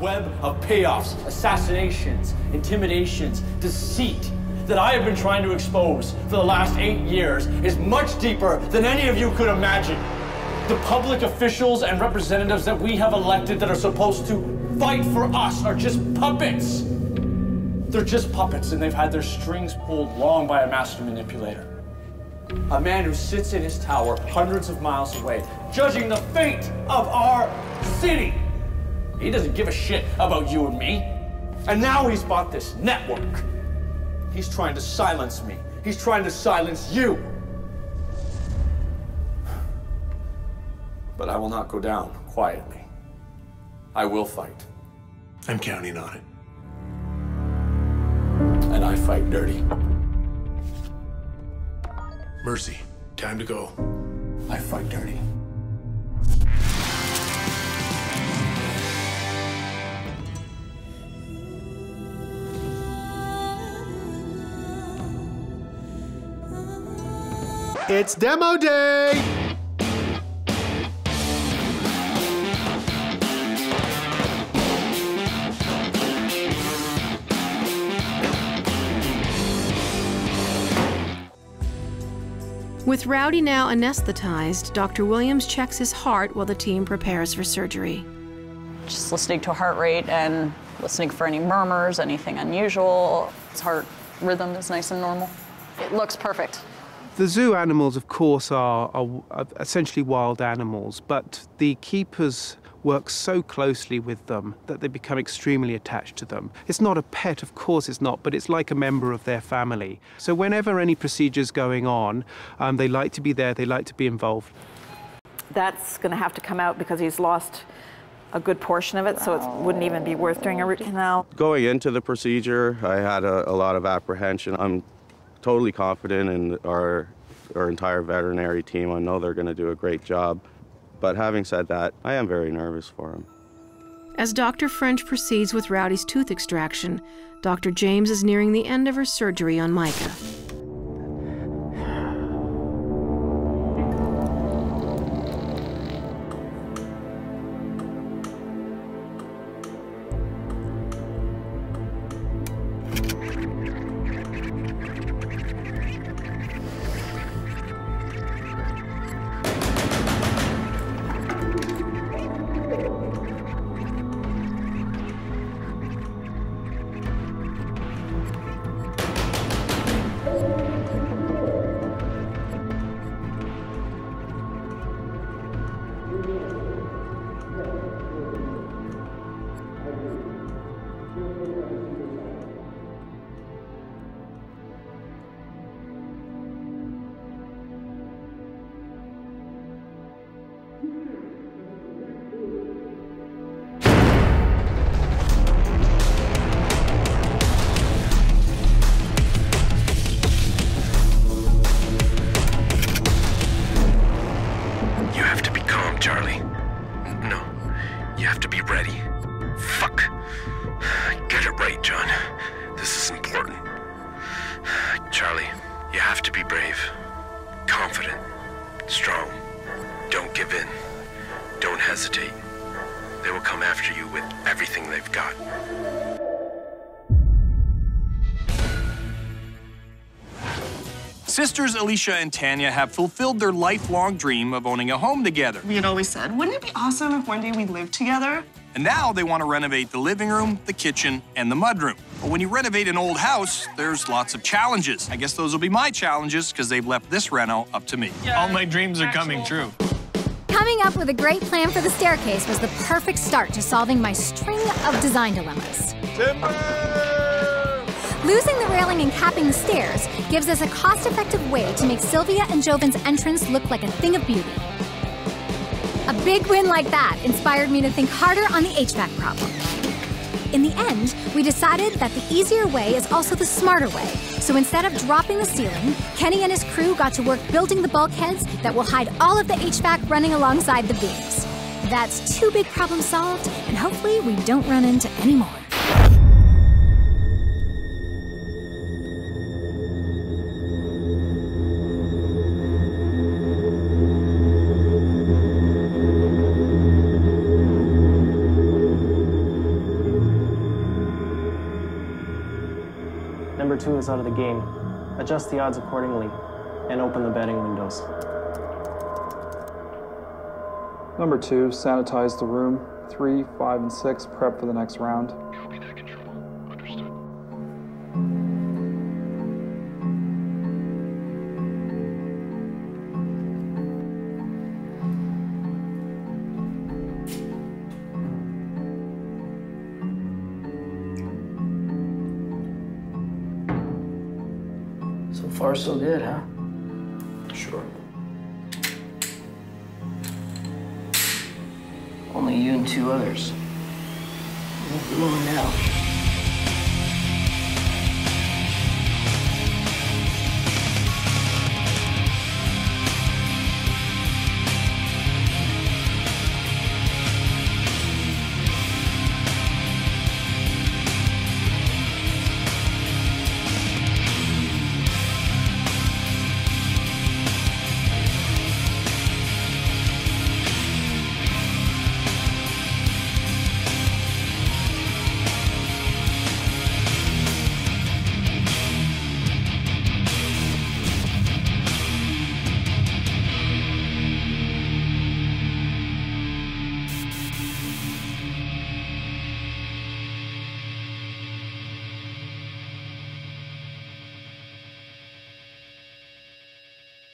of payoffs, assassinations, intimidations, deceit that I have been trying to expose for the last eight years is much deeper than any of you could imagine. The public officials and representatives that we have elected that are supposed to fight for us are just puppets. They're just puppets, and they've had their strings pulled long by a master manipulator. A man who sits in his tower hundreds of miles away, judging the fate of our city. He doesn't give a shit about you and me. And now he's bought this network. He's trying to silence me. He's trying to silence you. But I will not go down quietly. I will fight. I'm counting on it. And I fight dirty. Mercy, time to go. I fight dirty. It's demo day! With Rowdy now anesthetized, Dr. Williams checks his heart while the team prepares for surgery. Just listening to heart rate and listening for any murmurs, anything unusual. His heart rhythm is nice and normal. It looks perfect. The zoo animals, of course, are, are, are essentially wild animals, but the keepers work so closely with them that they become extremely attached to them. It's not a pet, of course it's not, but it's like a member of their family. So whenever any procedure's going on, um, they like to be there, they like to be involved. That's going to have to come out because he's lost a good portion of it, so it wouldn't even be worth doing a root canal. Going into the procedure, I had a, a lot of apprehension. I'm totally confident in our, our entire veterinary team. I know they're going to do a great job. But having said that, I am very nervous for him. As Dr. French proceeds with Rowdy's tooth extraction, Dr. James is nearing the end of her surgery on Micah. To be brave, confident, strong. Don't give in. Don't hesitate. They will come after you with everything they've got. Sisters Alicia and Tanya have fulfilled their lifelong dream of owning a home together. We had always said, wouldn't it be awesome if one day we lived together? And now they want to renovate the living room, the kitchen, and the mudroom. But when you renovate an old house, there's lots of challenges. I guess those will be my challenges because they've left this reno up to me. All my dreams are coming true. Coming up with a great plan for the staircase was the perfect start to solving my string of design dilemmas. Timber! Losing the railing and capping the stairs gives us a cost-effective way to make Sylvia and Joven's entrance look like a thing of beauty. A big win like that inspired me to think harder on the HVAC problem. In the end, we decided that the easier way is also the smarter way. So instead of dropping the ceiling, Kenny and his crew got to work building the bulkheads that will hide all of the HVAC running alongside the beams. That's two big problems solved, and hopefully we don't run into any more. Number two is out of the game. Adjust the odds accordingly and open the betting windows. Number two, sanitize the room. Three, five, and six, prep for the next round. Far, so good, huh? Sure. Only you and two others. We doing now?